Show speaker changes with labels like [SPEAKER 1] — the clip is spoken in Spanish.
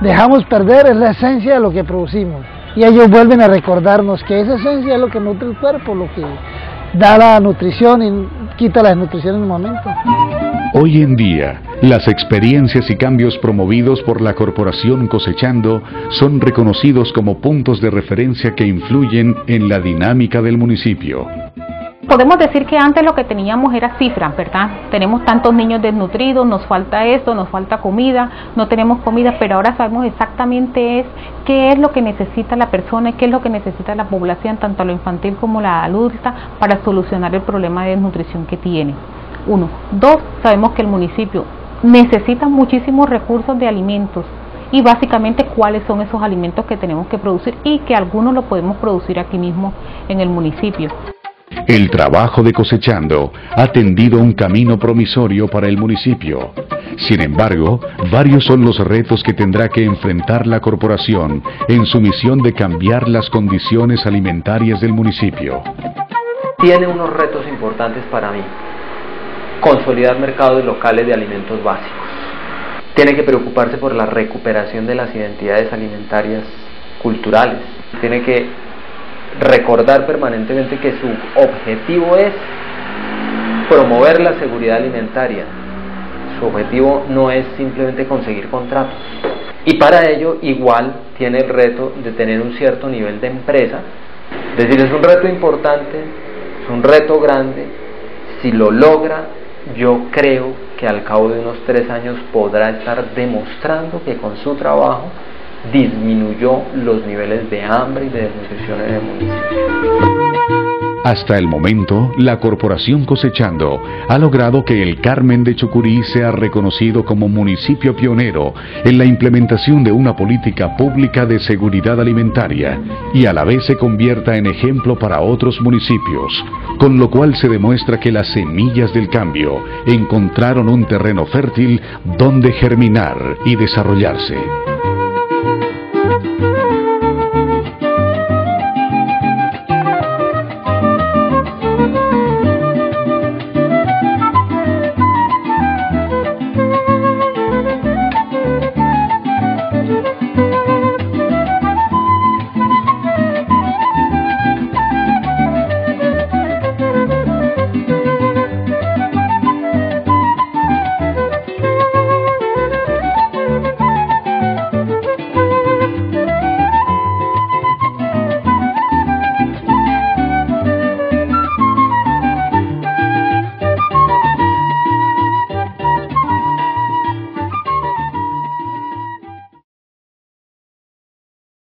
[SPEAKER 1] dejamos perder es la esencia de lo que producimos. Y ellos vuelven a recordarnos que esa esencia es lo que nutre el cuerpo, lo que da la nutrición y quita la desnutrición en un momento.
[SPEAKER 2] Hoy en día, las experiencias y cambios promovidos por la corporación Cosechando son reconocidos como puntos de referencia que influyen en la dinámica del municipio.
[SPEAKER 3] Podemos decir que antes lo que teníamos era cifras, ¿verdad? Tenemos tantos niños desnutridos, nos falta esto, nos falta comida, no tenemos comida, pero ahora sabemos exactamente es qué es lo que necesita la persona y qué es lo que necesita la población, tanto la infantil como la adulta, para solucionar el problema de desnutrición que tiene. Uno. Dos, sabemos que el municipio necesita muchísimos recursos de alimentos y básicamente cuáles son esos alimentos que tenemos que producir y que algunos lo podemos producir aquí mismo en el municipio.
[SPEAKER 2] El trabajo de cosechando ha tendido un camino promisorio para el municipio. Sin embargo, varios son los retos que tendrá que enfrentar la corporación en su misión de cambiar las condiciones alimentarias del municipio.
[SPEAKER 4] Tiene unos retos importantes para mí. Consolidar mercados locales de alimentos básicos. Tiene que preocuparse por la recuperación de las identidades alimentarias culturales. Tiene que recordar permanentemente que su objetivo es promover la seguridad alimentaria. Su objetivo no es simplemente conseguir contratos. Y para ello igual tiene el reto de tener un cierto nivel de empresa. Es decir, es un reto importante, es un reto grande. Si lo logra, yo creo que al cabo de unos tres años podrá estar demostrando que con su trabajo disminuyó los niveles de hambre y de desnutrición en el municipio.
[SPEAKER 2] Hasta el momento, la Corporación Cosechando ha logrado que el Carmen de Chucurí sea reconocido como municipio pionero en la implementación de una política pública de seguridad alimentaria y a la vez se convierta en ejemplo para otros municipios, con lo cual se demuestra que las semillas del cambio encontraron un terreno fértil donde germinar y desarrollarse.